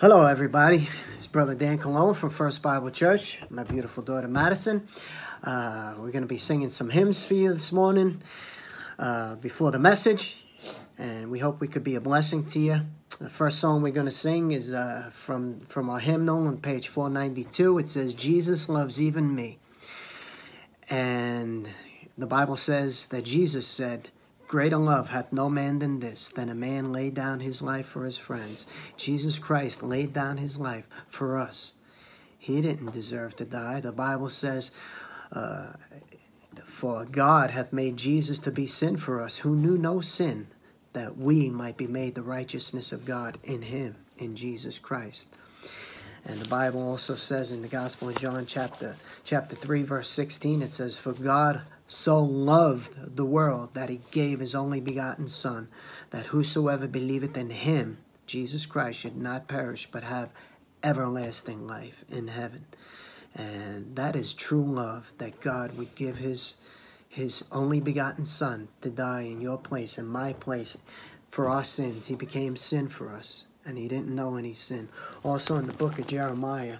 Hello, everybody. It's Brother Dan Colon from First Bible Church. My beautiful daughter Madison. Uh, we're going to be singing some hymns for you this morning uh, before the message, and we hope we could be a blessing to you. The first song we're going to sing is uh, from from our hymnal on page 492. It says, "Jesus loves even me," and the Bible says that Jesus said. Greater love hath no man than this, than a man lay down his life for his friends. Jesus Christ laid down his life for us. He didn't deserve to die. The Bible says, uh, For God hath made Jesus to be sin for us, who knew no sin, that we might be made the righteousness of God in him, in Jesus Christ. And the Bible also says in the Gospel of John, chapter chapter 3, verse 16, it says, For God so loved the world that he gave his only begotten Son, that whosoever believeth in him, Jesus Christ, should not perish, but have everlasting life in heaven. And that is true love, that God would give his his only begotten Son to die in your place, in my place, for our sins. He became sin for us, and he didn't know any sin. Also in the book of Jeremiah,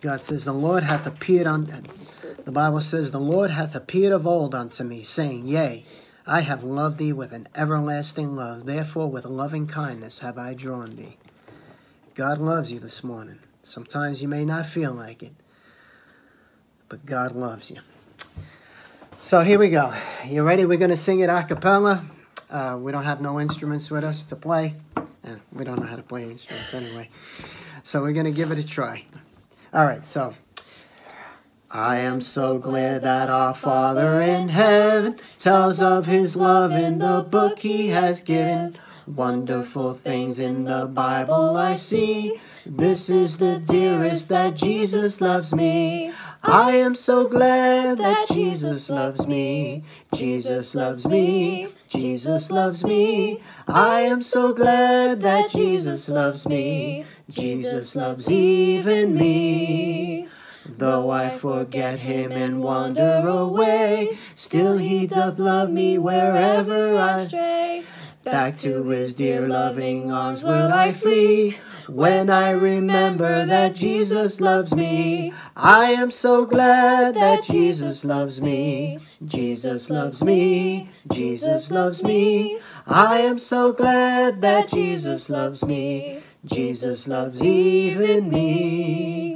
God says, The Lord hath appeared on the Bible says, The Lord hath appeared of old unto me, saying, Yea, I have loved thee with an everlasting love. Therefore, with loving kindness have I drawn thee. God loves you this morning. Sometimes you may not feel like it, but God loves you. So here we go. You ready? We're going to sing it a cappella. Uh, we don't have no instruments with us to play. And we don't know how to play instruments anyway. So we're going to give it a try. All right, so. I am so glad that our Father in heaven tells of his love in the book he has given. Wonderful things in the Bible I see. This is the dearest that Jesus loves me. I am so glad that Jesus loves me. Jesus loves me. Jesus loves me. I am so glad that Jesus loves me. Jesus loves even me. Though I forget him and wander away, still he doth love me wherever I stray. Back to his dear loving arms will I flee. When I remember that Jesus loves me, I am so glad that Jesus loves me. Jesus loves me. Jesus loves me. I am so glad that Jesus loves me. Jesus loves even me.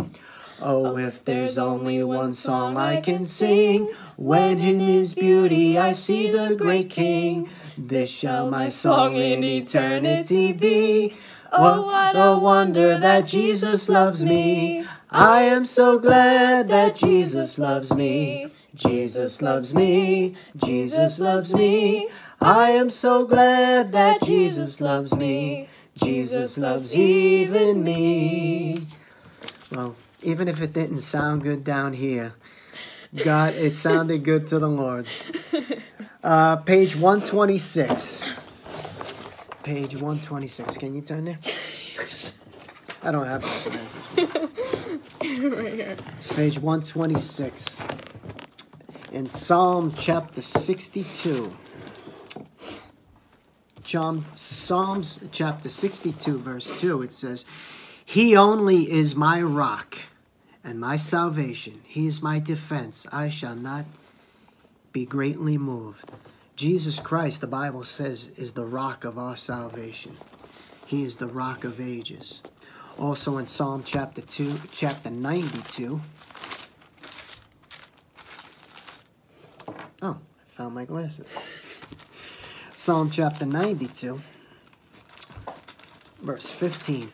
Oh, oh, if there's only one song I can sing, when in his beauty I see the great King, this shall my song in eternity be. Oh, what a wonder that Jesus loves me. I am so glad that Jesus loves me. Jesus loves me. Jesus loves me. I am so glad that Jesus loves me. Jesus loves even me. Well, even if it didn't sound good down here, God, it sounded good to the Lord. Uh, page 126. Page 126. Can you turn there? I don't have right here. Page 126. In Psalm chapter 62. John, Psalms chapter 62, verse 2, it says, He only is my rock and my salvation. He is my defense. I shall not be greatly moved. Jesus Christ, the Bible says, is the rock of our salvation. He is the rock of ages. Also in Psalm chapter 2, chapter 92. Oh, I found my glasses. Psalm chapter 92, verse 15.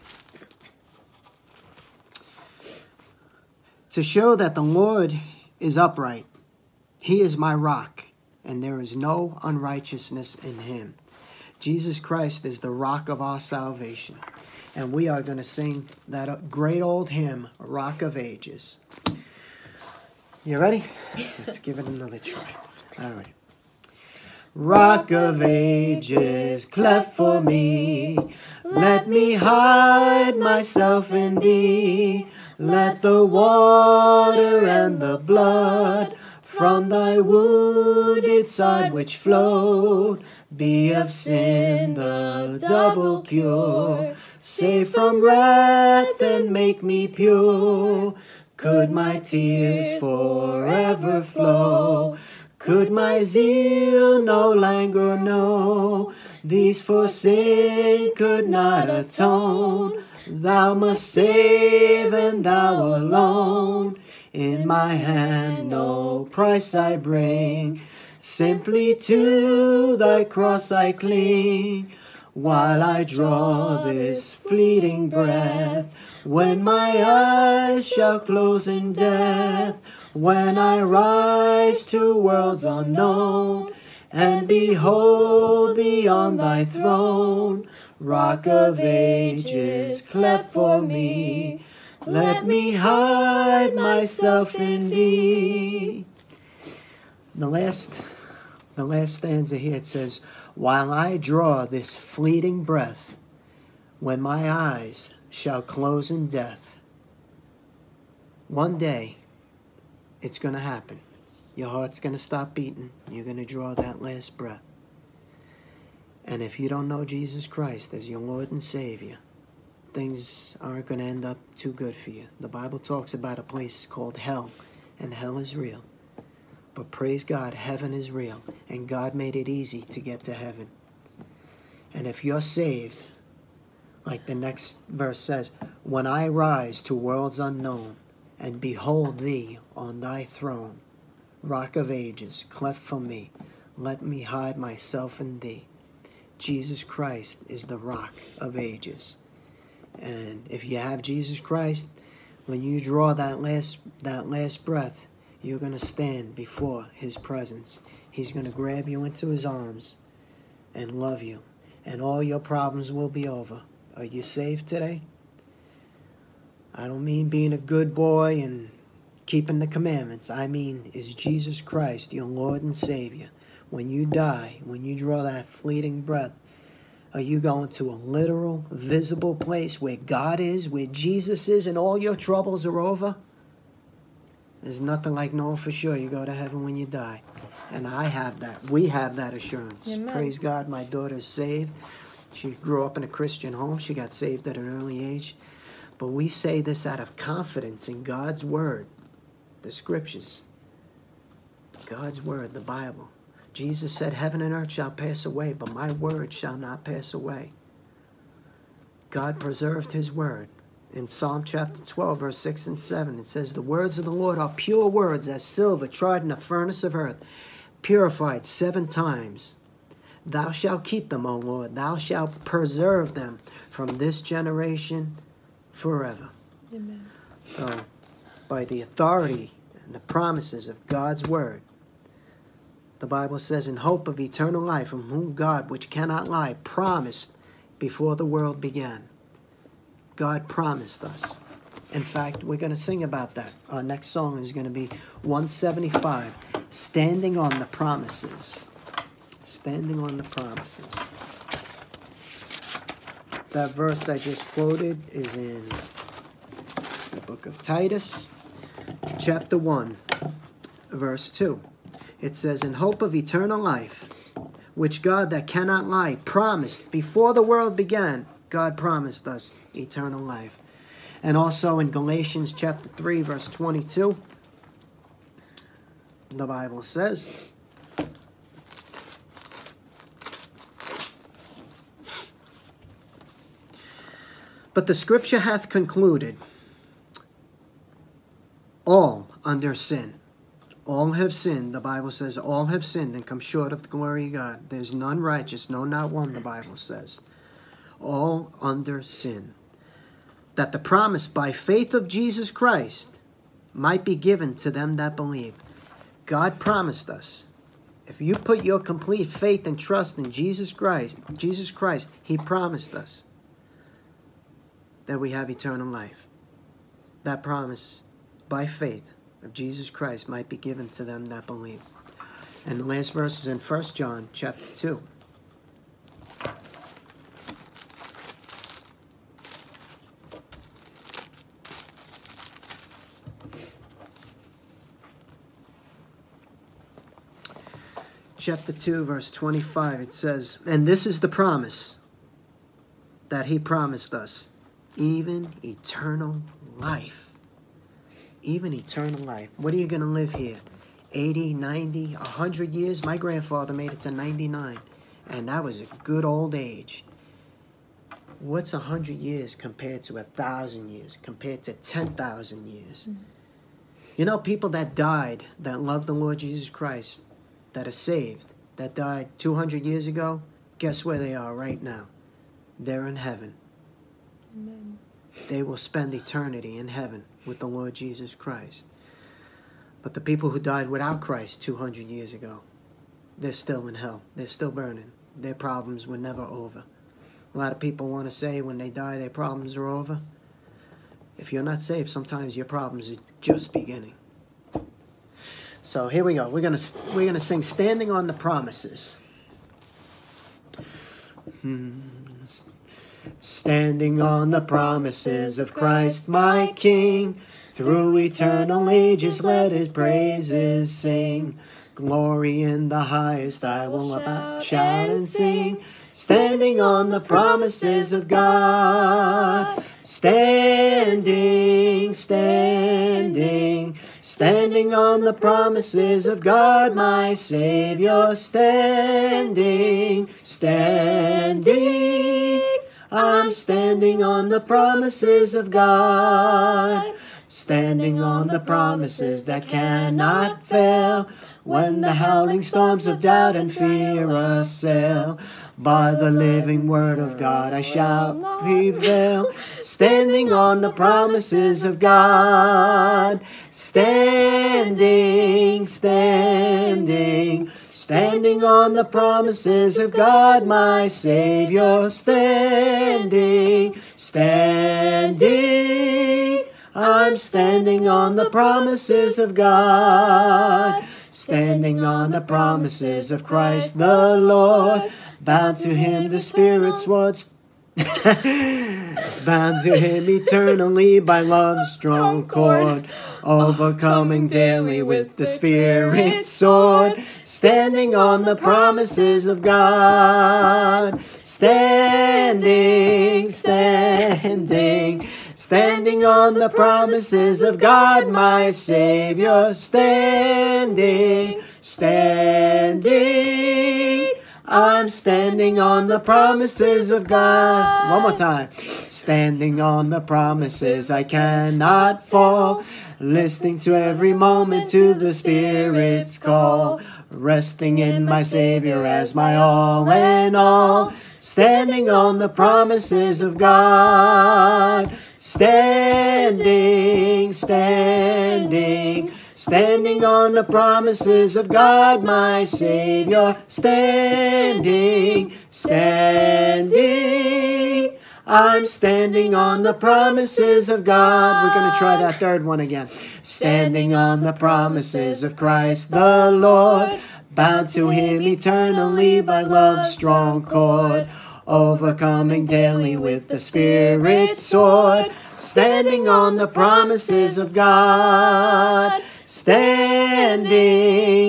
To show that the Lord is upright. He is my rock, and there is no unrighteousness in him. Jesus Christ is the rock of our salvation. And we are going to sing that great old hymn, Rock of Ages. You ready? Let's give it another try. All right. Rock of ages, cleft for me, let me hide myself in thee. Let the water and the blood from thy wounded side which flowed be of sin the double cure. save from wrath and make me pure. Could my tears forever flow? Could my zeal no longer know? These for sin could not atone. Thou must save, and thou alone. In my hand no price I bring. Simply to thy cross I cling. While I draw this fleeting breath, when my eyes shall close in death, when I rise to worlds unknown, and behold thee on thy throne, rock of ages, cleft for me, let me hide myself in thee. The last, the last stanza here it says, While I draw this fleeting breath, when my eyes shall close in death, one day it's going to happen. Your heart's going to stop beating. You're going to draw that last breath. And if you don't know Jesus Christ as your Lord and Savior, things aren't going to end up too good for you. The Bible talks about a place called hell, and hell is real. But praise God, heaven is real, and God made it easy to get to heaven. And if you're saved, like the next verse says, When I rise to worlds unknown, and behold thee on thy throne, rock of ages, cleft for me, let me hide myself in thee. Jesus Christ is the rock of ages. And if you have Jesus Christ, when you draw that last that last breath, you're going to stand before his presence. He's going to grab you into his arms and love you, and all your problems will be over. Are you saved today? I don't mean being a good boy and keeping the commandments. I mean, is Jesus Christ your Lord and Savior? When you die, when you draw that fleeting breath, are you going to a literal, visible place where God is, where Jesus is, and all your troubles are over? There's nothing like knowing for sure you go to heaven when you die. And I have that. We have that assurance. Amen. Praise God, my daughter's saved. She grew up in a Christian home. She got saved at an early age. But we say this out of confidence in God's Word, the Scriptures. God's Word, the Bible. Jesus said, Heaven and earth shall pass away, but my word shall not pass away. God preserved his word. In Psalm chapter 12, verse 6 and 7, it says, The words of the Lord are pure words, as silver tried in a furnace of earth, purified seven times. Thou shalt keep them, O Lord. Thou shalt preserve them from this generation forever. Amen. So, by the authority and the promises of God's word, the Bible says, in hope of eternal life, from whom God, which cannot lie, promised before the world began. God promised us. In fact, we're going to sing about that. Our next song is going to be 175 Standing on the Promises. Standing on the Promises. That verse I just quoted is in the book of Titus, chapter 1, verse 2. It says, In hope of eternal life, which God that cannot lie promised before the world began, God promised us eternal life. And also in Galatians chapter 3, verse 22, the Bible says, But the scripture hath concluded all under sin. All have sinned. The Bible says all have sinned and come short of the glory of God. There's none righteous, no, not one, the Bible says. All under sin. That the promise by faith of Jesus Christ might be given to them that believe. God promised us. If you put your complete faith and trust in Jesus Christ, Jesus Christ, He promised us that we have eternal life. That promise by faith of Jesus Christ might be given to them that believe. And the last verse is in 1 John chapter 2. Chapter 2, verse 25, it says, And this is the promise that He promised us, even eternal life. Even eternal life. What are you going to live here? 80, 90, 100 years? My grandfather made it to 99, and that was a good old age. What's 100 years compared to a 1,000 years, compared to 10,000 years? Mm-hmm. You know, people that died that love the Lord Jesus Christ, that are saved, that died 200 years ago, guess where they are right now? They're in heaven. Amen. They will spend eternity in heaven with the Lord Jesus Christ. But the people who died without Christ 200 years ago, they're still in hell. They're still burning. Their problems were never over. A lot of people want to say when they die their problems are over. If you're not saved, sometimes your problems are just beginning. So here we go. We're gonna we're gonna sing "Standing on the Promises." Hmm. Standing on the promises of Christ, my King, through eternal ages, let His praises sing. Glory in the highest, I will shout, shout and sing. Standing on the promises of God, standing, standing, standing on the promises of God, my Savior, standing, standing. I'm standing on the promises of God, standing on the promises that cannot fail. When the howling storms of doubt and fear assail, by the living word of God I shall prevail, standing on the promises of God. Standing, standing, standing on the promises of God, my Savior. Standing, standing, I'm standing on the promises of God standing on the promises of Christ the Lord. Bound to him the Spirit's words. Bound to him eternally by love's strong cord, overcoming daily with the Spirit's sword, standing on the promises of God, standing, standing, standing on the promises of God, my Savior, standing, standing. I'm standing on the promises of God. One more time. Standing on the promises, I cannot fall. Listening to every moment to the Spirit's call. Resting in my Savior as my all in all. Standing on the promises of God. Standing, standing, standing on the promises of God, my Savior. Standing, standing. I'm standing on the promises of God. We're going to try that third one again. Standing on the promises of Christ the Lord, bound to Him eternally by love's strong cord overcoming daily with the Spirit's sword, standing on the promises of God, standing,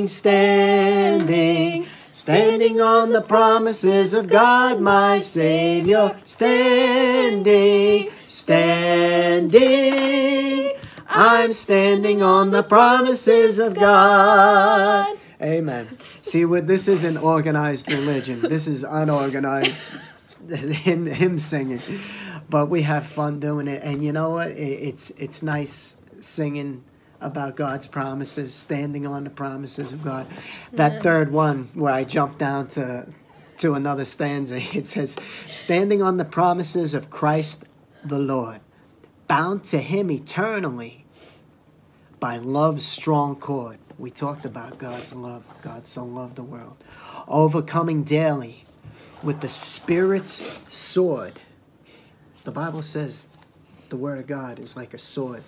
standing, standing on the promises of God, my Savior, standing, standing. I'm standing on the promises of God. Amen. See, what this is an organized religion. This is unorganized hymn hymn singing, but we have fun doing it. And you know what? It, it's it's nice singing about God's promises, standing on the promises of God. That yeah. third one where I jumped down to to another stanza, it says, "Standing on the promises of Christ the Lord, bound to Him eternally by love's strong cord." We talked about God's love. God so loved the world, overcoming daily with the Spirit's sword. The Bible says the Word of God is like a sword,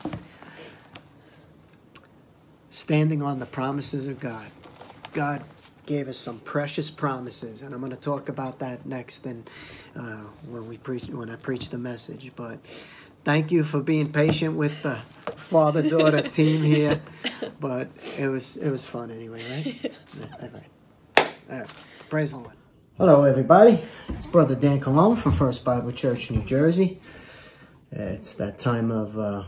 standing on the promises of God. God gave us some precious promises, and I'm going to talk about that next and uh, when we preach when I preach the message. But thank you for being patient with the father daughter team here. But it was it was fun anyway, right? Yeah, all right. All right. Praise the Lord. Hello, everybody. It's Brother Dan Colon from First Bible Church, New Jersey. It's that time of uh,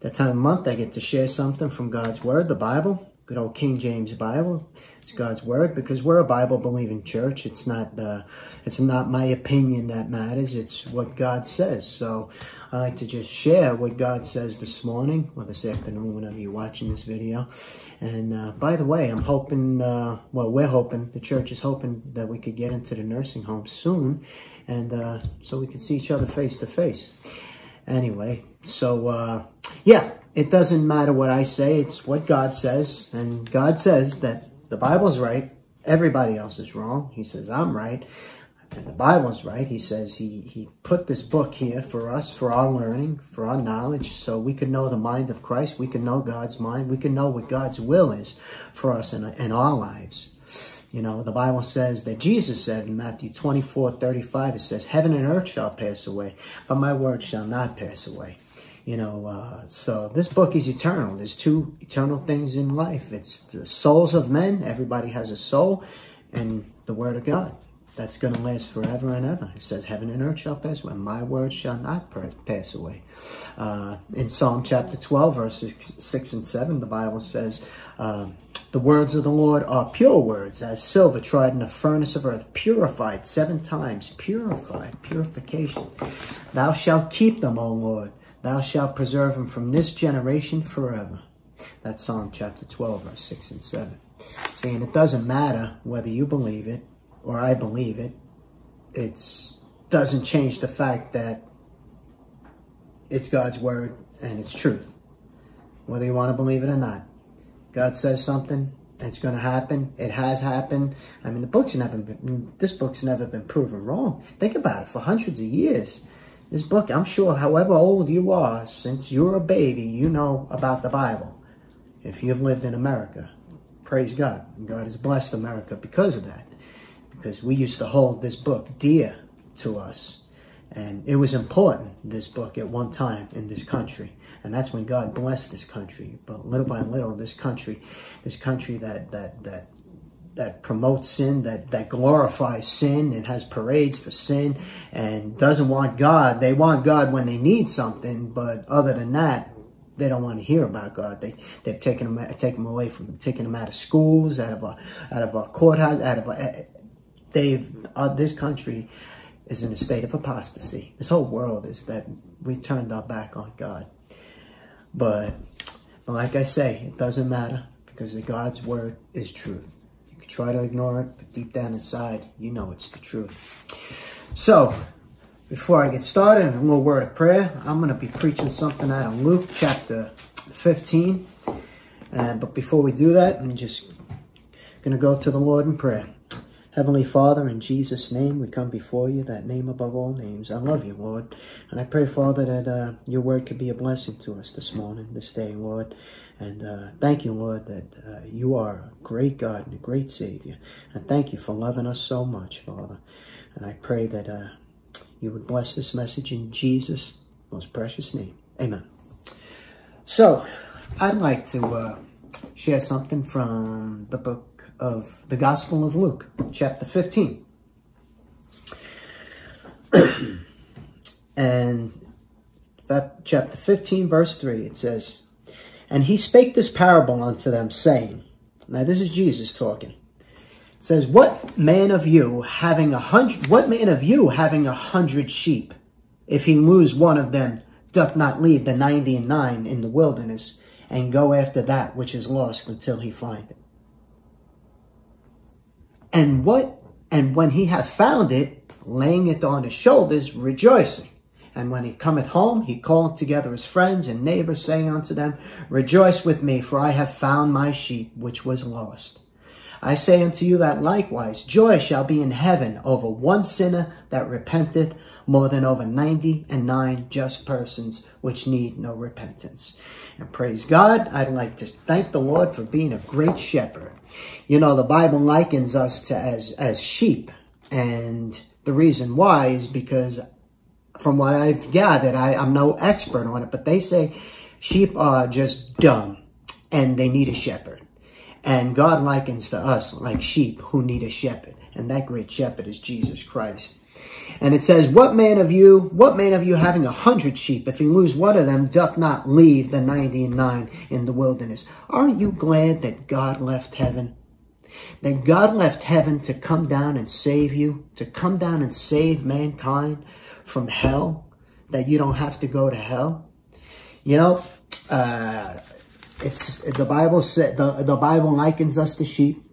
that time of month I get to share something from God's Word, the Bible, good old King James Bible. It's God's Word because we're a Bible believing church. It's not uh, it's not my opinion that matters. It's what God says. So I like to just share what God says this morning or this afternoon, whenever you're watching this video. And uh, by the way, I'm hoping, uh, well, we're hoping, the church is hoping that we could get into the nursing home soon, and uh, so we can see each other face to face. Anyway, so uh, yeah, it doesn't matter what I say, it's what God says, and God says that the Bible's right, everybody else is wrong. He says, I'm right. And the Bible's right. He says he, he put this book here for us, for our learning, for our knowledge, so we can know the mind of Christ. We can know God's mind. We can know what God's will is for us in, in our lives. You know, the Bible says that Jesus said in Matthew 24, 35, it says, Heaven and earth shall pass away, but my word shall not pass away. You know, uh, so this book is eternal. There's two eternal things in life. It's the souls of men. Everybody has a soul and the word of God that's going to last forever and ever. It says, heaven and earth shall pass away. My word shall not pass away. Uh, in Psalm chapter 12, verses 6 and 7, the Bible says, uh, the words of the Lord are pure words, as silver tried in a furnace of earth, purified seven times, purified, purification. Thou shalt keep them, O Lord. Thou shalt preserve him from this generation forever. That's Psalm chapter 12, verse 6 and 7. Saying it doesn't matter whether you believe it or I believe it, it doesn't change the fact that it's God's word and it's truth. Whether you want to believe it or not. God says something, it's going to happen. It has happened. I mean, the book's never been, this book's never been proven wrong. Think about it. For hundreds of years, this book, I'm sure however old you are, since you're a baby, you know about the Bible. If you've lived in America, praise God. God has blessed America because of that because we used to hold this book dear to us. And it was important, this book, at one time in this country. And that's when God blessed this country. But little by little, this country, this country that, that, that, that promotes sin, that, that glorifies sin and has parades for sin and doesn't want God. They want God when they need something, but other than that, they don't want to hear about God. They they've taken them taken them away from taking them out of schools, out of a out of a courthouse, out of a they've uh, this country is in a state of apostasy. This whole world is that we turned our back on God. But, but like I say, it doesn't matter because the God's word is truth. Try to ignore it, but deep down inside, you know it's the truth. So, before I get started, a little word of prayer. I'm going to be preaching something out of Luke chapter 15. And, but before we do that, I'm just going to go to the Lord in prayer. Heavenly Father, in Jesus' name, we come before you, that name above all names. I love you, Lord. And I pray, Father, that uh, your word could be a blessing to us this morning, this day, Lord. And uh, thank you, Lord, that uh, you are a great God and a great Savior. And thank you for loving us so much, Father. And I pray that uh, you would bless this message in Jesus' most precious name. Amen. So, I'd like to uh, share something from the book of the Gospel of Luke, chapter 15. and that chapter 15, verse 3, it says, And he spake this parable unto them, saying, Now this is Jesus talking. It says, What man of you having a hundred what man of you having a hundred sheep, if he lose one of them, doth not leave the ninety and nine in the wilderness, and go after that which is lost until he find it? And what, and when he hath found it, laying it on his shoulders, rejoicing. And when he cometh home, he calleth together his friends and neighbors, saying unto them, Rejoice with me, for I have found my sheep which was lost. I say unto you that likewise joy shall be in heaven over one sinner that repenteth more than over ninety and nine just persons which need no repentance. And praise God, I'd like to thank the Lord for being a great shepherd. You know, the Bible likens us to as, as sheep. And the reason why is because from what I've gathered, I, I'm no expert on it, but they say sheep are just dumb and they need a shepherd. And God likens to us like sheep who need a shepherd. And that great shepherd is Jesus Christ. And it says, What man of you, what man of you having a hundred sheep, if he lose one of them, doth not leave the ninety and nine in the wilderness? Aren't you glad that God left heaven? That God left heaven to come down and save you, to come down and save mankind from hell, that you don't have to go to hell? You know, uh, it's the Bible said the, the Bible likens us to sheep.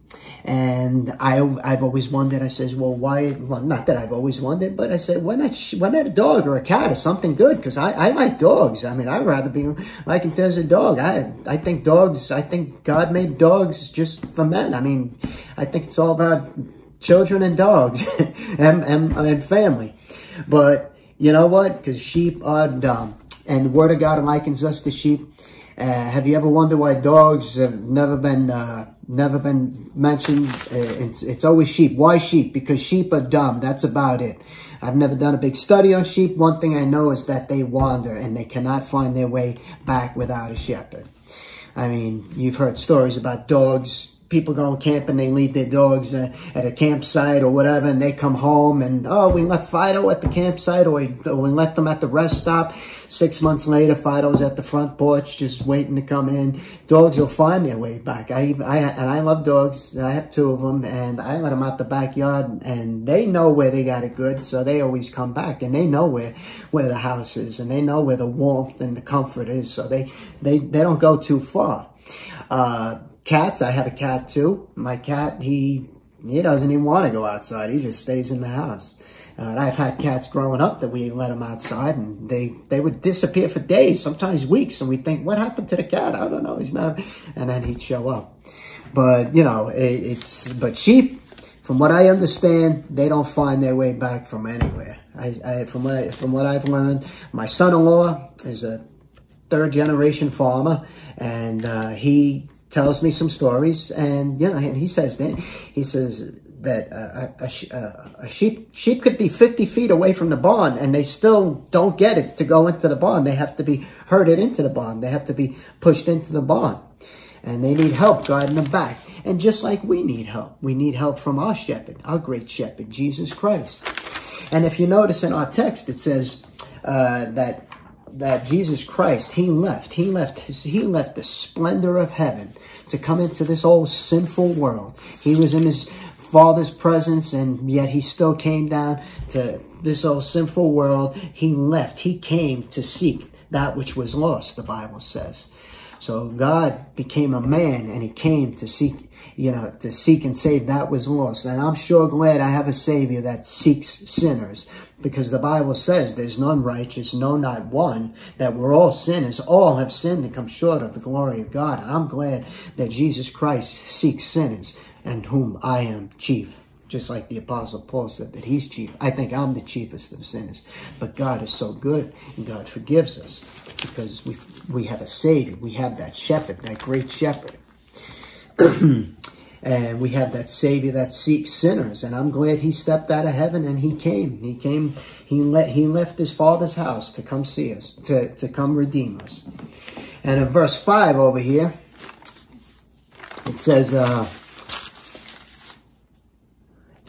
And I, I've always wondered, I says, well, why, well, not that I've always wondered, but I said, why not, why not a dog or a cat or something good? Cause I, I like dogs. I mean, I'd rather be like as a dog. I, I think dogs, I think God made dogs just for men. I mean, I think it's all about children and dogs and, and, and family. But you know what? Cause sheep are dumb. And the word of God likens us to sheep. Uh, have you ever wondered why dogs have never been uh, never been mentioned? Uh, it's it's always sheep. Why sheep? Because sheep are dumb. That's about it. I've never done a big study on sheep. One thing I know is that they wander and they cannot find their way back without a shepherd. I mean, you've heard stories about dogs people going camping, they leave their dogs uh, at a campsite or whatever, and they come home and, oh, we left Fido at the campsite or we, we left them at the rest stop. Six months later, Fido's at the front porch just waiting to come in. Dogs will find their way back. I, I And I love dogs. I have two of them, and I let them out the backyard, and they know where they got it good, so they always come back, and they know where, where the house is, and they know where the warmth and the comfort is, so they, they, they don't go too far. Uh, Cats, I have a cat too. My cat, he he doesn't even want to go outside. He just stays in the house. Uh, I've had cats growing up that we let them outside and they, they would disappear for days, sometimes weeks. And we think, what happened to the cat? I don't know. He's not. And then he'd show up. But, you know, it, it's, but sheep, from what I understand, they don't find their way back from anywhere. I, I from what I, from what I've learned, my son-in-law is a third generation farmer and, uh, he tells me some stories, and you know, and he says that he says that a, a, a, sheep sheep could be 50 feet away from the barn, and they still don't get it to go into the barn. They have to be herded into the barn. They have to be pushed into the barn, and they need help guiding them back. And just like we need help, we need help from our shepherd, our great shepherd, Jesus Christ. And if you notice in our text, it says uh, that that Jesus Christ, he left, he left, he left the splendor of heaven to come into this old sinful world. He was in his Father's presence, and yet he still came down to this old sinful world. He left. He came to seek that which was lost, the Bible says. So God became a man, and he came to seek, you know, to seek and save that was lost. And I'm sure glad I have a Savior that seeks sinners because the Bible says there's none righteous, no, not one, that we're all sinners. All have sinned and come short of the glory of God. And I'm glad that Jesus Christ seeks sinners and whom I am chief. Just like the Apostle Paul said that he's chief. I think I'm the chiefest of sinners. But God is so good and God forgives us because we, we have a Savior. We have that shepherd, that great shepherd. And we have that Savior that seeks sinners. And I'm glad he stepped out of heaven and he came. He came, he, let, he left his father's house to come see us, to, to come redeem us. And in verse 5 over here, it says, uh,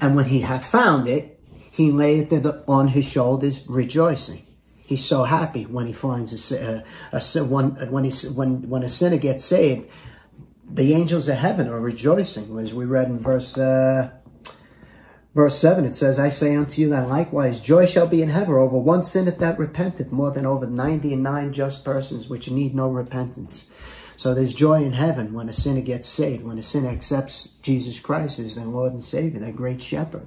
And when he hath found it, he layeth it on his shoulders, rejoicing. He's so happy when he finds a, a, a when when he when when a sinner gets saved the angels of heaven are rejoicing, as we read in verse uh, verse 7. It says, I say unto you that likewise joy shall be in heaven over one sinner that repenteth, more than over ninety nine just persons which need no repentance. So there's joy in heaven when a sinner gets saved, when a sinner accepts Jesus Christ as their Lord and Savior, their great shepherd.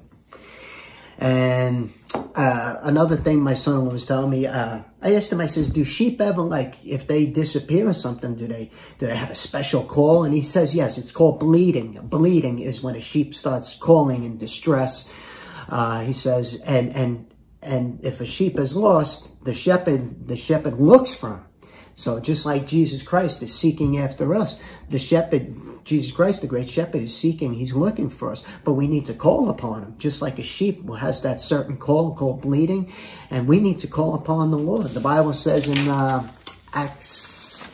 And uh, another thing my son was telling me, uh, I asked him, I says, do sheep ever, like, if they disappear or something, do they, do they have a special call? And he says, yes, it's called bleating. Bleating is when a sheep starts calling in distress. Uh, he says, and, and, and if a sheep is lost, the shepherd, the shepherd looks for him. So just like Jesus Christ is seeking after us, the shepherd Jesus Christ, the great shepherd, is seeking. He's looking for us. But we need to call upon him, just like a sheep has that certain call called bleating. And we need to call upon the Lord. The Bible says in uh, Acts,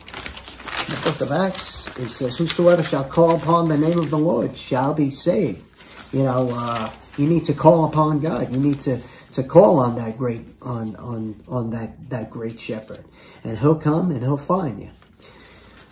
the book of Acts, it says, Whosoever shall call upon the name of the Lord shall be saved. you know, uh, you need to call upon God. You need to, to call on that great, on, on, on that, that great shepherd. And he'll come and he'll find you.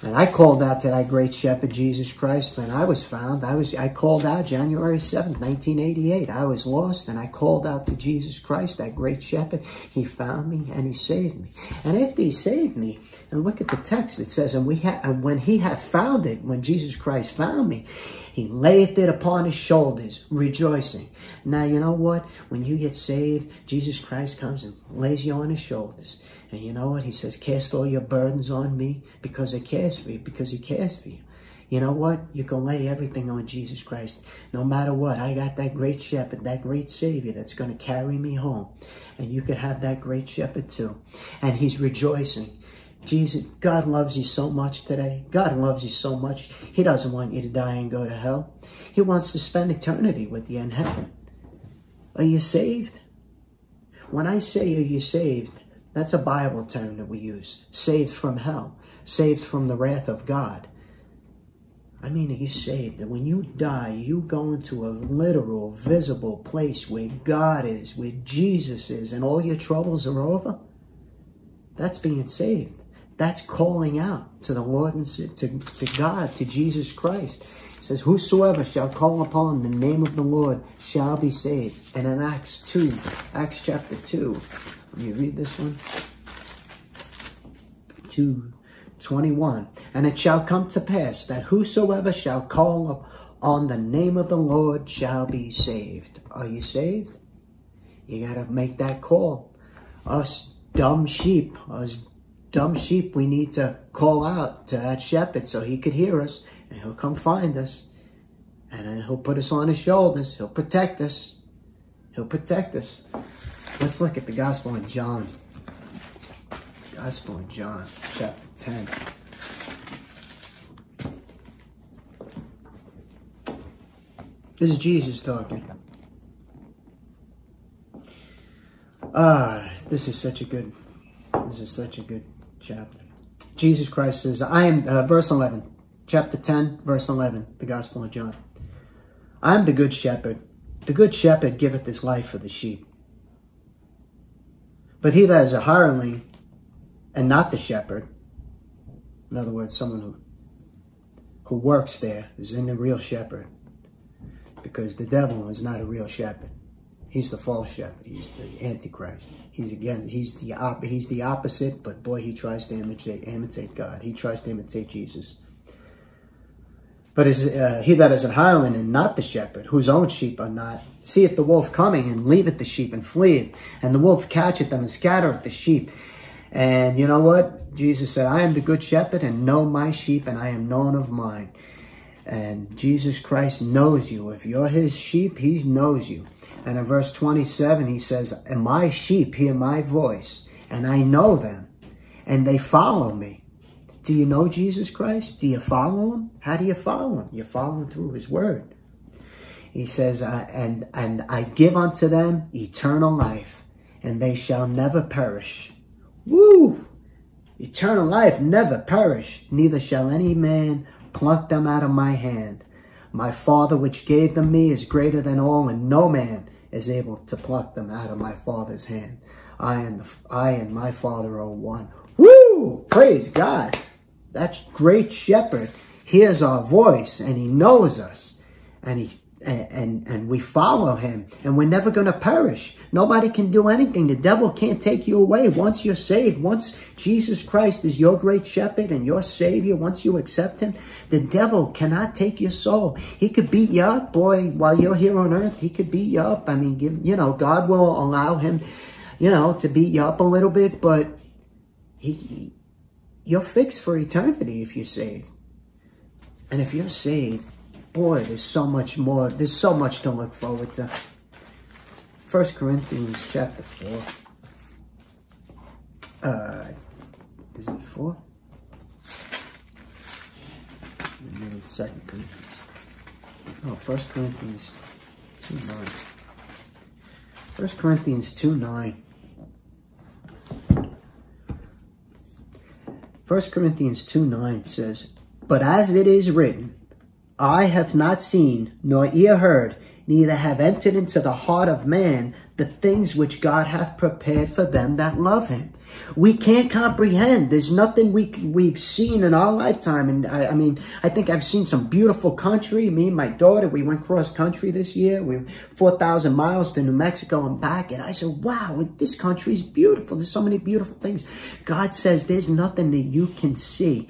And I called out to that great shepherd, Jesus Christ, when I was found. I was I called out January 7th, 1988. I was lost and I called out to Jesus Christ, that great shepherd. He found me and he saved me. And after he saved me, and look at the text, it says, and we had and when he had found it, when Jesus Christ found me, he laid it upon his shoulders, rejoicing. Now, you know what? When you get saved, Jesus Christ comes and lays you on his shoulders. And you know what? He says, cast all your burdens on me because he cares for you, because he cares for you. You know what? You can lay everything on Jesus Christ. No matter what, I got that great shepherd, that great savior that's going to carry me home. And you could have that great shepherd too. And he's rejoicing. Jesus, God loves you so much today. God loves you so much. He doesn't want you to die and go to hell. He wants to spend eternity with you in heaven. Are you saved? When I say are you saved, that's a Bible term that we use. Saved from hell. Saved from the wrath of God. I mean, you saved? That when you die, you go into a literal, visible place where God is, where Jesus is, and all your troubles are over? That's being saved. That's calling out to the Lord and to, to God, to Jesus Christ. It says, Whosoever shall call upon the name of the Lord shall be saved. And in Acts 2, Acts chapter 2, let me read this one. 2, 21. And it shall come to pass that whosoever shall call on the name of the Lord shall be saved. Are you saved? You got to make that call. Us dumb sheep, us dumb sheep, we need to call out to that shepherd so he could hear us and he'll come find us. And then he'll put us on his shoulders. He'll protect us. He'll protect us. Let's look at the Gospel of John. Gospel of John, chapter 10. This is Jesus talking. Ah, this is such a good, this is such a good chapter. Jesus Christ says, I am, uh, verse 11, chapter 10, verse 11, the Gospel of John. I am the good shepherd. The good shepherd giveth his life for the sheep. But he that is a hireling and not the shepherd, in other words, someone who, who works there, is in the real shepherd. Because the devil is not a real shepherd. He's the false shepherd. He's the antichrist. He's again. He's the op. He's the opposite. But boy, he tries to imitate imitate God. He tries to imitate Jesus. But is uh, he that is an hireling and not the shepherd, whose own sheep are not, seeth the wolf coming and leaveth the sheep and fleeth, and the wolf catcheth them and scattereth the sheep. And you know what? Jesus said, I am the good shepherd and know my sheep, and I am known of mine. And Jesus Christ knows you. If you're his sheep, he knows you. And in verse 27, he says, And my sheep hear my voice, and I know them, and they follow me. Do you know Jesus Christ? Do you follow him? How do you follow him? You follow him through his word. He says, and, and I give unto them eternal life, and they shall never perish. Woo! Eternal life never perish, neither shall any man pluck them out of my hand. My Father which gave them me is greater than all, and no man is able to pluck them out of my Father's hand. I and, the, I and my Father are one. Woo! Praise God! That great shepherd hears our voice and he knows us and he and, and, we follow him and we're never going to perish. Nobody can do anything. The devil can't take you away once you're saved. Once Jesus Christ is your great shepherd and your savior, once you accept him, the devil cannot take your soul. He could beat you up, boy, while you're here on earth. He could beat you up. I mean, give, you know, God will allow him, you know, to beat you up a little bit, but he, you're fixed for eternity if you're saved. And if you're saved, boy, there's so much more. There's so much to look forward to. First Corinthians chapter 4. Uh, is it 4? Maybe Second Corinthians. Oh, First Corinthians 2 9. First Corinthians 2 9. 1 Corinthians 2 9 says, But as it is written, Eye hath not seen, nor ear heard, neither have entered into the heart of man the things which God hath prepared for them that love him. We can't comprehend. There's nothing we we've seen in our lifetime. And I, I, mean, I think I've seen some beautiful country. Me and my daughter, we went cross country this year. We 4,000 miles to New Mexico and back. And I said, wow, this country is beautiful. There's so many beautiful things. God says there's nothing that you can see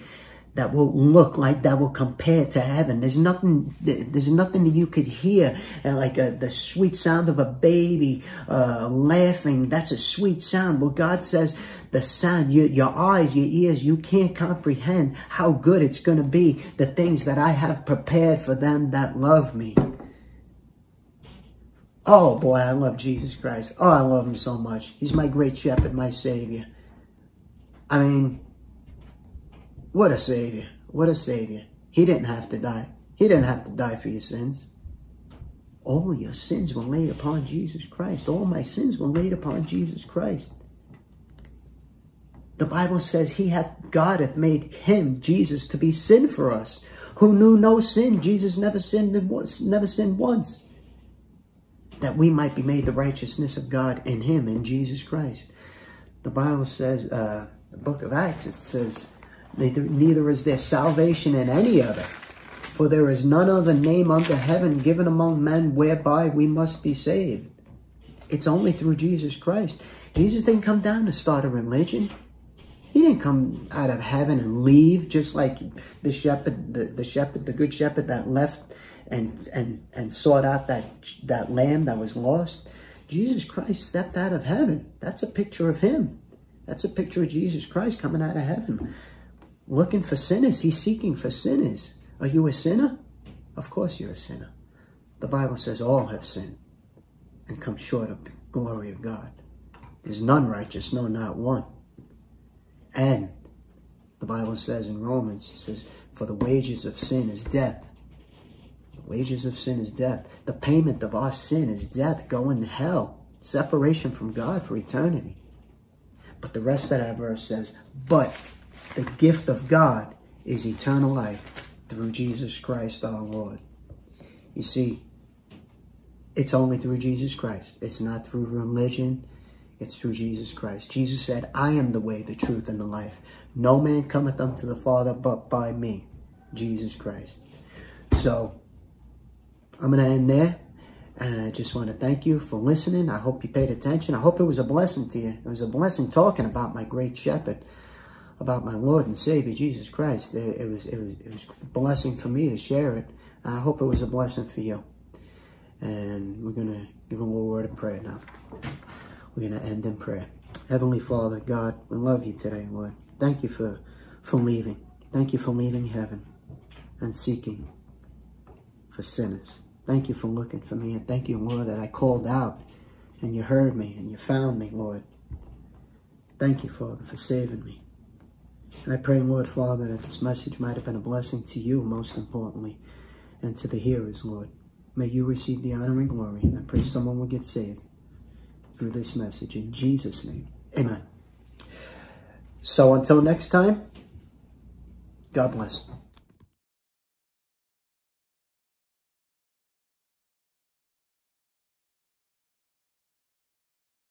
that will look like that will compare to heaven. There's nothing. There's nothing that you could hear uh, like a, the sweet sound of a baby uh, laughing. That's a sweet sound. Well, God says the sound, your, your eyes, your ears, you can't comprehend how good it's going to be. The things that I have prepared for them that love me. Oh boy, I love Jesus Christ. Oh, I love him so much. He's my great shepherd, my savior. I mean, what a Savior. What a Savior. He didn't have to die. He didn't have to die for your sins. All your sins were laid upon Jesus Christ. All my sins were laid upon Jesus Christ. The Bible says he hath, God hath made him, Jesus, to be sin for us. Who knew no sin. Jesus never sinned, never sinned once. That we might be made the righteousness of God in him, in Jesus Christ. The Bible says, uh, the book of Acts, it says, Neither, neither is there salvation in any other. For there is none other name under heaven given among men whereby we must be saved. It's only through Jesus Christ. Jesus didn't come down to start a religion. He didn't come out of heaven and leave just like the shepherd, the, the shepherd, the good shepherd that left and and and sought out that that lamb that was lost. Jesus Christ stepped out of heaven. That's a picture of him. That's a picture of Jesus Christ coming out of heaven looking for sinners. He's seeking for sinners. Are you a sinner? Of course you're a sinner. The Bible says all have sinned and come short of the glory of God. There's none righteous, no, not one. And the Bible says in Romans, it says, for the wages of sin is death. The wages of sin is death. The payment of our sin is death, going to hell, separation from God for eternity. But the rest of that verse says, but the gift of God is eternal life through Jesus Christ our Lord. You see, it's only through Jesus Christ. It's not through religion. It's through Jesus Christ. Jesus said, I am the way, the truth, and the life. No man cometh unto the Father but by me, Jesus Christ. So, I'm going to end there. And I just want to thank you for listening. I hope you paid attention. I hope it was a blessing to you. It was a blessing talking about my great shepherd about my Lord and Savior Jesus Christ. It, was it was it was a blessing for me to share it. I hope it was a blessing for you. And we're gonna give a little word of prayer now. We're gonna end in prayer. Heavenly Father, God, we love you today, Lord. Thank you for for leaving. Thank you for leaving heaven and seeking for sinners. Thank you for looking for me. And thank you, Lord, that I called out and you heard me and you found me, Lord. Thank you, Father, for saving me. And I pray, Lord Father, that this message might have been a blessing to you, most importantly, and to the hearers, Lord. May you receive the honor and glory. And I pray someone will get saved through this message. In Jesus' name, amen. So until next time, God bless.